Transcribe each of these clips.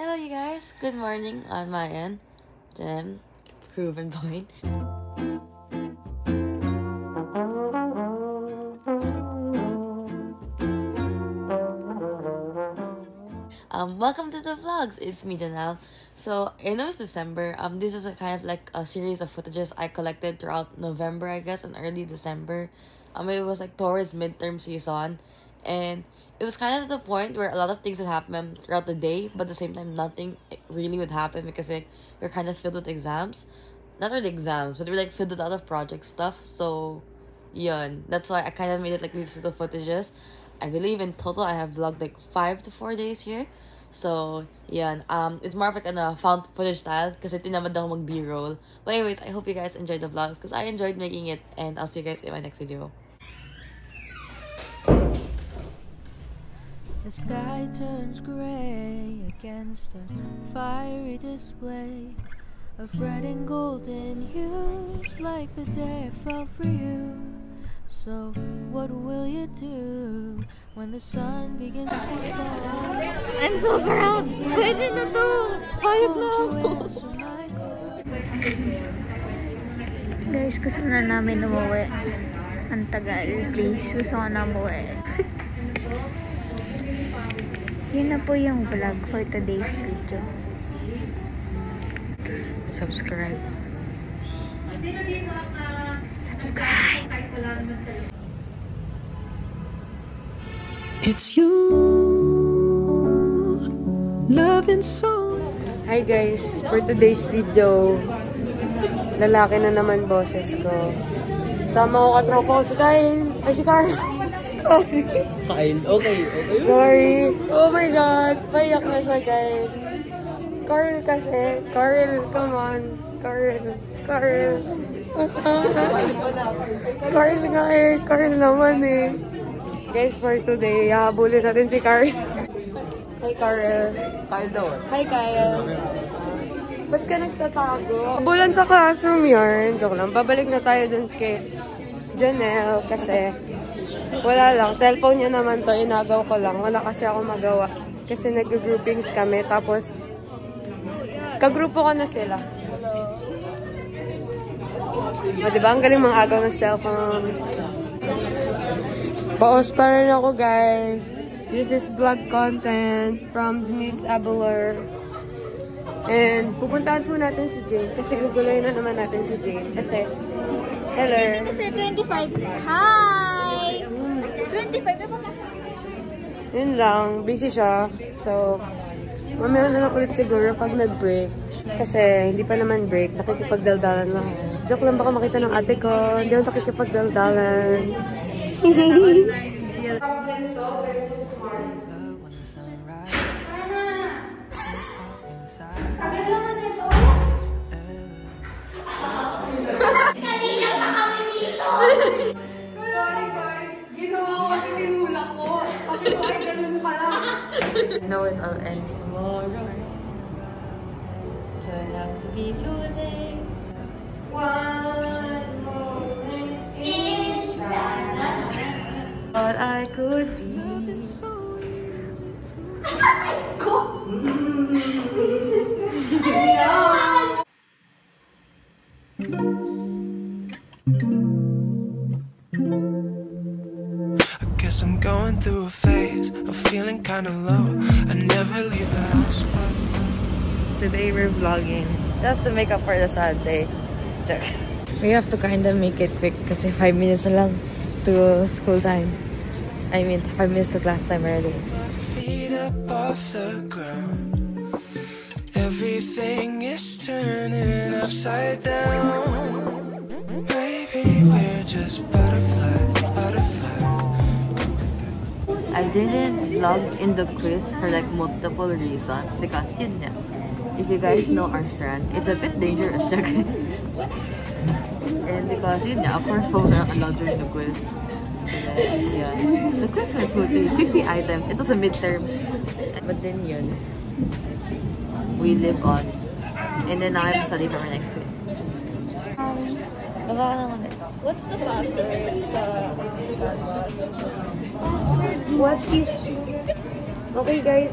Hello, you guys. Good morning on my end. Jem, proven point. Um, welcome to the vlogs. It's me, Janelle. So, I know it's December. Um, this is a kind of like a series of footages I collected throughout November, I guess, and early December. Um, it was like towards midterm season, and it was kind of the point where a lot of things would happen throughout the day, but at the same time, nothing really would happen because like we're kind of filled with exams. Not really exams, but we're like filled with a lot of project stuff. So, yun. That's why I kind of made it like these little footages. I believe in total I have vlogged like five to four days here. So, yan. Um, it's more of like a uh, found footage style because kasi tinamad ako mag B-roll. But anyways, I hope you guys enjoyed the vlogs because I enjoyed making it and I'll see you guys in my next video. The sky turns gray against a fiery display of red and golden hues like the day I fell for you. So, what will you do when the sun begins to fall? I'm so proud! Pwede na to! Payag na Won't ako! you answer my call? Guys, gusto na namin umuwi. Ang tagal. Please, gusto ko na umuwi. Yun na po yung vlog for today's video. Subscribe. Subscribe! It's you, loving so. Hi guys, for today's video, lalaki na naman boses ko. Sama ko katropa ko si Kyle. Ay, si Carl. Sorry. Kyle, okay, okay. Sorry. Oh my God. Payak na siya, guys. Carl kasi. Carl, come on. Carl. Carl. Carl nga eh. Carl naman eh. Guys, for today, habulin natin si Carl. Hi, Carl. Kyle daw. Hi, Kyle. Ba't ka nagtatago? Bulan sa classroom yarn. Joke lang. Babalik na tayo dun kay Janelle kasi wala lang. Cellphone niya naman to. Inagaw ko lang. Wala kasi ako magawa. Kasi nag-groupings kami. Tapos, kagrupo ko na sila. O, diba? Ang galing mga agaw ng cellphone. Baos pa rin ako, guys. This is vlog content from Denise Abelor. And pupuntahan po natin si Jane kasi guguloy na naman natin si Jane. Kasi, hello. Kasi 25. Hi! 25 na ba Yun lang, busy siya. So, mamaya na lang ulit siguro pag nag-break. Kasi hindi pa naman break, nakikipagdaldalan lang. Joke lang baka makita ng ate ko. Hindi ako nakikipagdaldalan. When know it all ends tomorrow. So it has to be today. One moment is What I could be. guess I'm going through a phase of feeling kind of low. I never leave the house. Today we're vlogging just to make up for the sad day. Joke. We have to kind of make it quick kasi 5 minutes na lang to school time. I mean, 5 minutes to class time already. Feet up off the ground. Everything is turning upside down. Maybe we're just butterflies, butterflies. Didn't vlog in the quiz for like multiple reasons because nga, if you guys know our strand, it's a bit dangerous. and because yun nga, of course, phones are allowed during the quiz. Then, yeah. The quiz went smoothly. 50 items. It was a midterm. But then yun, we live on. And then now I'm studying for my next quiz. Eh. What's the password sa What is... Okay guys,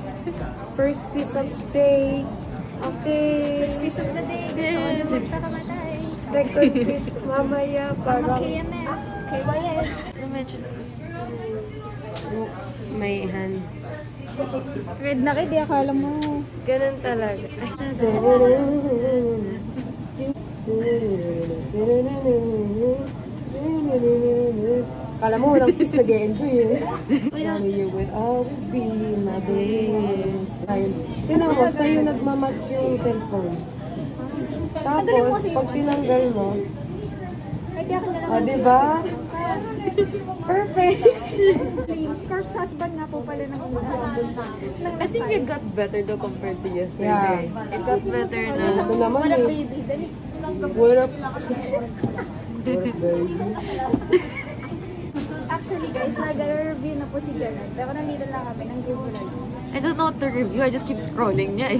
first piece of the day. Okay. First Piece of the day. Second piece mamaya parang KMS. KYS. Oh, may hand. Red na red, eh, akala mo. Ganun talaga. Ay. Kala mo walang piece nag-enjoy eh. Mommy, you will always be my babe. Ayun. Tinan mo, sa'yo nagmamatch yung cellphone. Tapos, pag tinanggal mo, di na ah, di ba? Perfect! Scorp's husband nga po pala ng I think it got better though compared to Yeah. yesterday. It got better na. Ito naman eh. baby. Dali. What up? What up, baby? Actually guys, nag-review na po si Janet. Pero nandito lang kami ng giveaway. I don't know what to review. I just keep scrolling niya.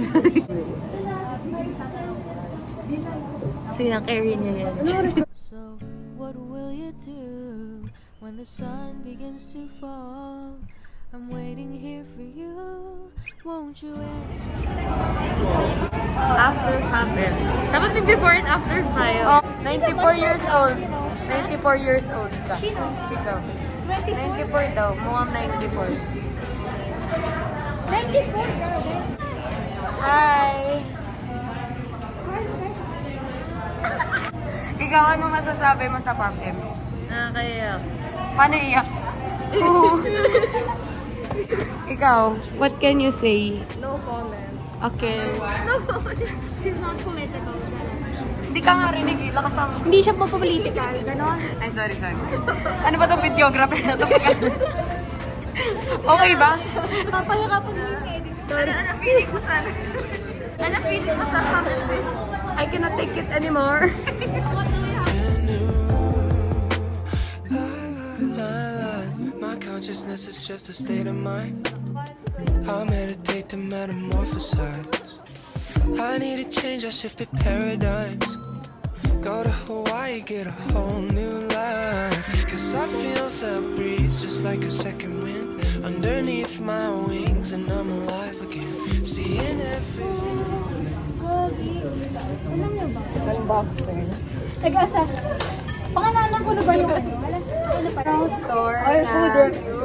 Sinang-carry niya yan. So, what will you do when the sun begins to fall? I'm waiting here for you. Won't you answer? After happen. Tapos yung before and after tayo. Oh, 94 years old. 94 years old ka. Sino? Ikaw. 24? 94 daw. Mukhang 94. 94 girl. Hi! Ikaw, ano masasabi mo sa Pam-M? Nakakaiyak. Paano iyak? Ikaw, what can you say? No comment. Okay. She's not political. Hindi ka nga rinig eh. Lakas ang... Hindi siya po political. Ganon. Ay, sorry, sorry. Ano ba itong videographer na ito? okay ba? Papayakapan niyo yung edit. Sorry. Ano feeling mo sa... Ano feeling mo sa Pam-M? I cannot take it anymore. Consciousness is just a state of mind. I'll meditate to metamorphosize. I need a change, I shifted paradigms. Go to Hawaii, get a whole new life. Cause I feel the breeze just like a second wind underneath my wings, and I'm alive again. Seeing everything. Alam niyo ba? Ang boxer. Nag-asa. Pangalanan ko na ba yung ano? Alam ano pa? Ang store Ay, na- food review.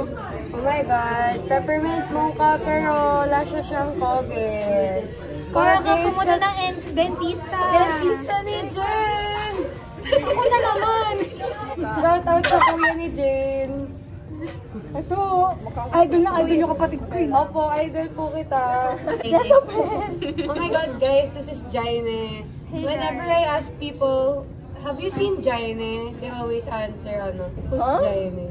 Oh my God. Peppermint mocha pero wala siya siyang Colgate. Kaya ka Colgate pumunta ng en- dentista. dentista ni out sa kuya ni Jane. Ito. Idol na idol yung kapatid ko eh. Opo, idol po kita. Yes. Oh my God, guys, this is Jaine. Whenever I ask people, have you seen Jaine? They always answer, ano, who's Jaine?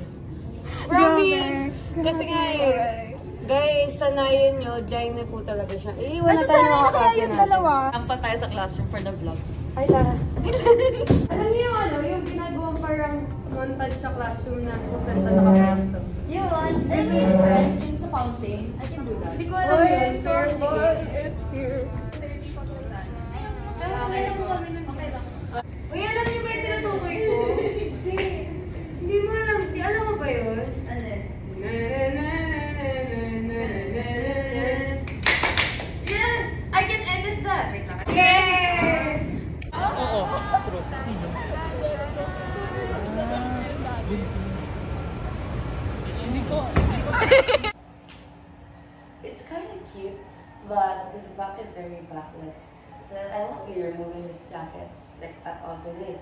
Promise! Kasi nga eh, guys, sanayin nyo, Jaine po talaga siya. Iiwan na tayo mga yung natin. dalawa. Ampa tayo sa classroom for the vlogs. Ay, tara. Alam niyo yung ano, yung ginagawang parang montage sa classroom na kung saan sa nakapwesto. You want? I mean, friends, yung sa fountain. I can do that. Hindi ko alam yun, pero sige. is here. Uy, It's kind of cute, but this back is very backless. So I won't be removing this jacket like at all today.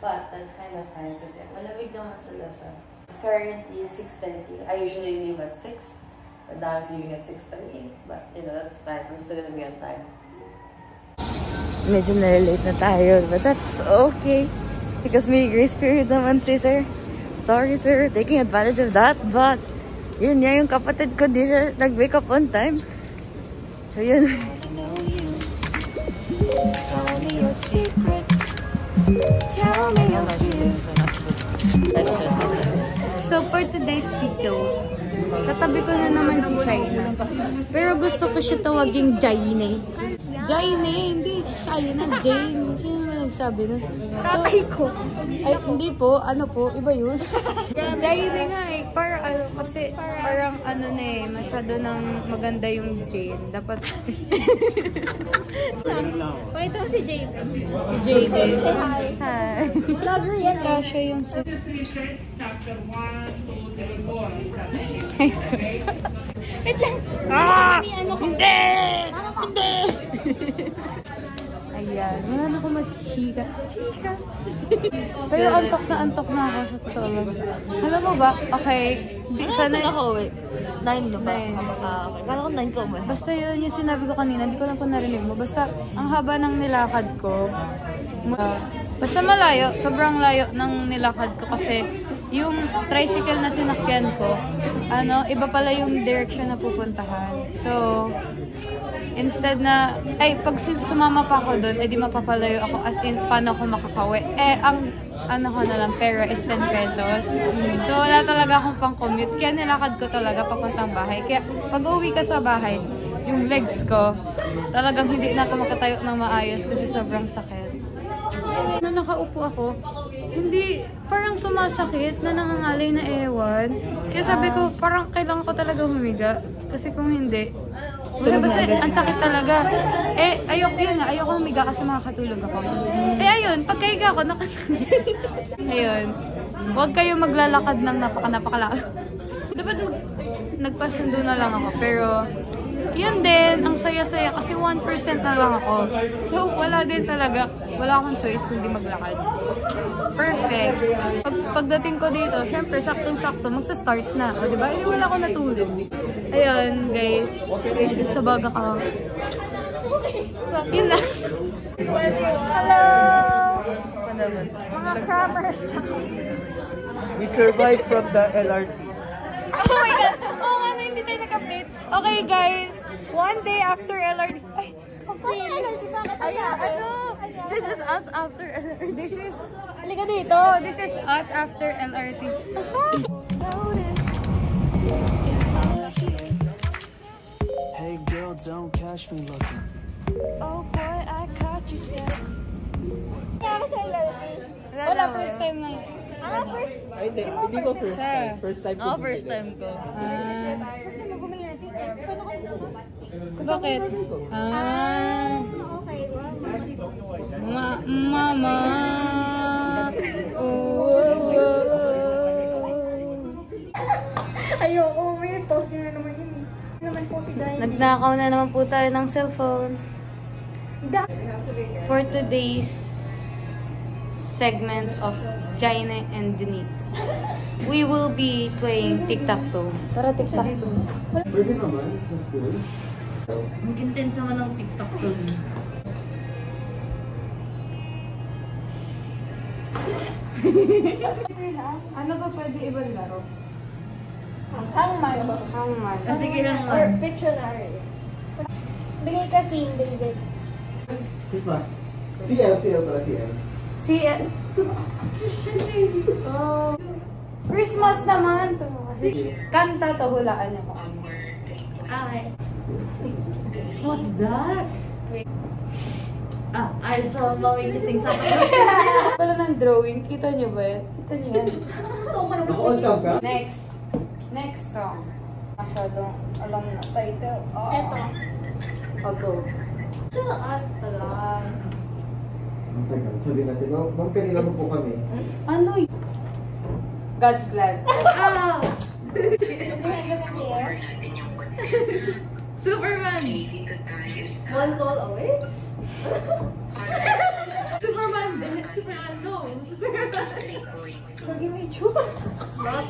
But that's kind of fine kasi malamig naman sa Luzon. It's currently 6.30. I usually leave at 6. But now I'm leaving at 6.30. But you know, that's fine. We're still gonna be on time. Medyo na-late na tayo, but that's okay. Because may grace period naman si sir. Sorry sir, taking advantage of that. But, yun nga yung kapatid ko, di siya nag-wake up on time. So yun. Tell me your secrets. Tell me your fears. So for today's video, katabi ko na naman si Shaina. Pero gusto ko siya tawaging Jaine. Jaine, hindi Shaina, Jane. Sino ba nagsabi nun? Tatay ko. Ay, hindi po. Ano po? Iba yun. Jane nga eh. Para, ano, kasi parang ano na eh. Masyado nang maganda yung Jane. Dapat Pakita mo si Jade. si Jane. Say hi. Hi. Vlogger yan eh. Kasha yung si... Ay, sorry. Ah! Hindi! Hindi! Ayan. Wala na ako mag-chika. Chika. Pero antok na antok na ako sa totoo. Alam mo ba? Okay. Di, sana... ako uwi? Nine ba? Nine. Ah, okay. Kala ko nine ka uwi. Basta yun yung sinabi ko kanina, hindi ko lang kung narinig mo. Basta ang haba ng nilakad ko. ma- basta malayo, sobrang layo ng nilakad ko kasi yung tricycle na sinakyan ko, ano, iba pala yung direction na pupuntahan. So, instead na, ay, pag sumama pa ako doon, edi mapapalayo ako as in, paano ako makakawi. Eh, ang, ano ko na lang, pera is 10 pesos. So, wala talaga akong pang-commute. Kaya nilakad ko talaga papuntang bahay. Kaya, pag uwi ka sa bahay, yung legs ko, talagang hindi na ako makatayo ng maayos kasi sobrang sakit. Nung nakaupo ako, hindi, parang sumasakit na nangangalay na ewan. Kaya sabi ko, parang kailangan ko talaga humiga. Kasi kung hindi, wala basta, ang sakit talaga. Eh, ayok, yun nga, ayoko humiga kasi makakatulog ako. Eh, ayun, pagkaiga ako, nak ayun, huwag kayo maglalakad ng napaka-napakala. Dapat mag, nagpasundo na lang ako, pero, yun din, ang saya-saya kasi 1% na lang ako. So, wala din talaga. Wala akong choice kundi maglakad. Perfect. Pag, pagdating ko dito, syempre, saktong-sakto, magsa-start na. O, diba? Hindi wala ako natulog. Ayun, guys. Medyo sa baga ka. Yun na. Hello! Mga crammers. We survived from the LRT. Oh my God! Oo nga na, hindi tayo nag-update. Okay, guys. One day after LRT. Ay, okay. Ay, ano? This is us after LRT. This is... Halika dito. This is us after LRT. Hey girl, don't catch me looking. Oh boy, I caught you stepping. Kaya sa LRT. Wala, first time na. Ah, first. Ay, hindi. Hindi ko first time. First time ko. Oo, first time ko. Ah, Kasi mag-umili natin. Paano bakit? Ah, Okay, wow. ma mama. Oh, Ayoko, may pause na naman yun eh. Naman po si Dai. Nagnakaw na naman po tayo ng cellphone. Da- For today's segment of Jaina and Denise, we will be playing tic-tac-toe. Tara, tic-tac-toe. Pwede naman sa school. Ang intense naman ng ko. Ano ba pwede ibang laro? Hangman. Hangman. Ah, sige lang Or. Pictionary. Bigay ka team, David. Christmas. CL, CL pala CL. Si... Oh. Christmas naman. To, kasi kanta to, hulaan niyo ano. Okay. What's that? Ah, I saw mommy kissing something. Pala ng drawing, kita niyo ba yan? Kita niyo yan? Next. Next song. Masyadong alam na title. Oh. Eto. I'll go. Taas pala. Ang tagal. Sabihin natin, ma'am, ma'am, kanina mo po kami. Ano God's glad. ah! Here. Superman! One call away? Superman! Superman, no! Superman! Lagi may gang natin.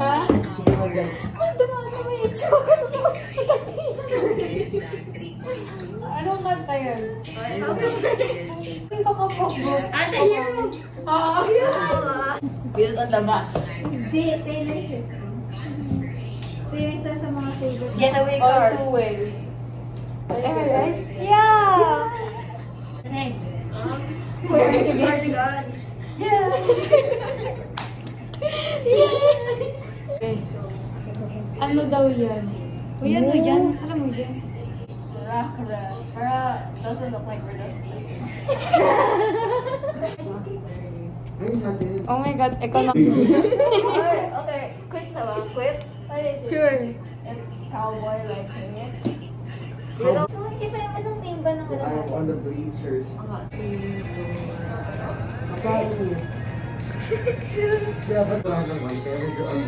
Ha? Superman gang. Ang dumami may chupa. Anong kanta yan? Yung kakapokbo. Ate, hero! Oo. Wheels on the bus. Hindi, Taylor Swift. Ito yung isa sa mga favorite. Getaway All car. too well. Yeah! Sing. Where you gone? Yeah! yeah! Ano daw yan? Uy, ano yan? Alam mo yan? Rock. class. Doesn't look like we're just playing. Oh my God, economic. okay, okay, quit na ba? Quit? What is it? Sure. It's cowboy like it. How- If I anong name ba ng I'm on the bleachers. Dapat lang naman, kaya medyo ang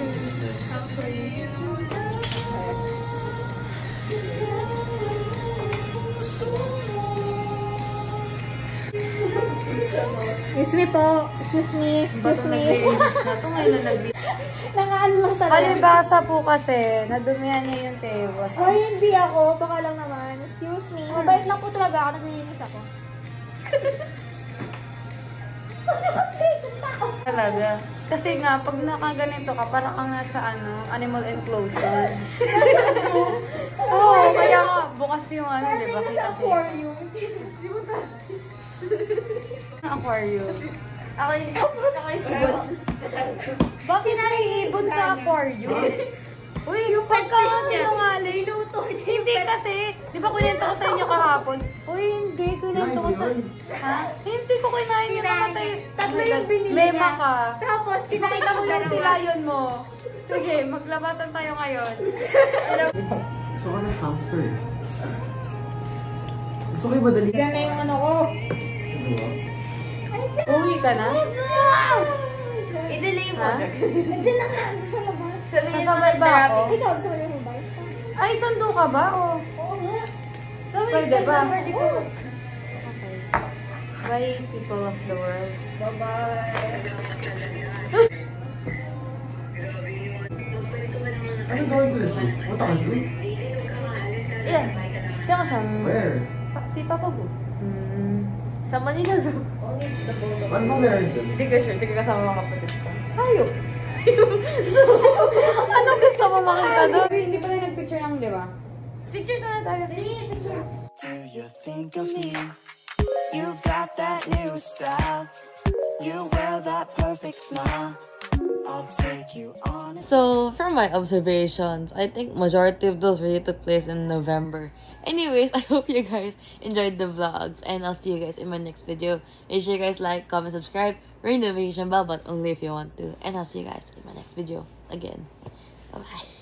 Excuse me po. Excuse me. Excuse me. ito ngayon na nag Nakaano lang talaga. Palibasa po kasi, nadumihan niya yung table. Ay, hindi ako. Baka lang naman. Excuse me. Mabait lang po talaga ako. Naglilinis ako. Talaga. Kasi nga, pag nakaganito ka, para ka nga sa ano, animal enclosure. Bukas yung ano, di ba? Kita aquarium. Aquarium. Ako yung... Ako yung. Bakit may ibon sa aquarium? Uy, pagka nga sinungaling. Hindi kasi, di ba kunento ko sa inyo kahapon? Uy, hindi, kunento ko sa... Ha? Hindi ko kinain yung namatay. Tatlo yung binili Mema niya. ka. Tapos, Ipakita mo yung silayon mo. Sige, maglabasan tayo ngayon. Gusto ko ng hamster. eh. Gusto ko yung madali. Diyan na yung ano ko. Ano ba? Uwi ka na? I-delay Ha? Diyan lang ka. Sa labas. Nasabay ba ako? Ikaw, mo ba? Ay, sundo ka ba? Oo nga. Pwede ba? Okay. Bye, people of the world. Ano gawin ko dito? Punta ka zoo? Ilan? Siya kasama mo? Where? Pa- si Papa Bu. Hmm. Sa Manila Zoo. Ano ba meron dun? Hindi ka sure. Sige kasama mga kapatid ko. Hayop. Anong gusto mo makita doon? Hindi pa tayo nag-picture ng, di ba? Picture na tayo. Do you think of me? You got that new style. You wear that perfect smile. So, from my observations, I think majority of those really took place in November. Anyways, I hope you guys enjoyed the vlogs, and I'll see you guys in my next video. Make sure you guys like, comment, subscribe, ring the notification bell, but only if you want to. And I'll see you guys in my next video again. Bye-bye.